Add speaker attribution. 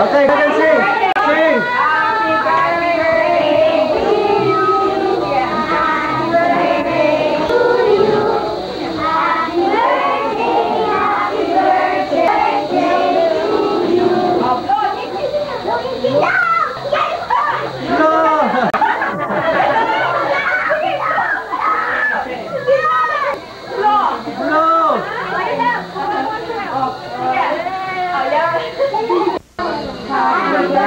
Speaker 1: Okay,